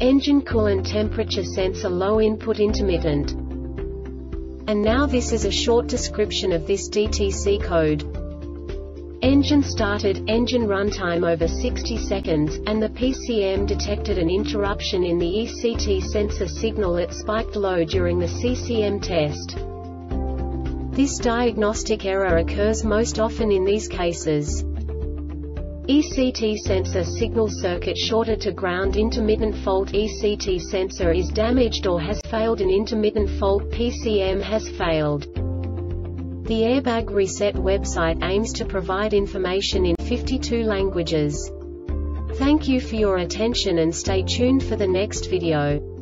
Engine coolant temperature sensor low input intermittent. And now this is a short description of this DTC code. Engine started, engine runtime over 60 seconds, and the PCM detected an interruption in the ECT sensor signal that spiked low during the CCM test. This diagnostic error occurs most often in these cases. ECT sensor signal circuit shorted to ground intermittent fault ECT sensor is damaged or has failed an intermittent fault PCM has failed. The Airbag Reset website aims to provide information in 52 languages. Thank you for your attention and stay tuned for the next video.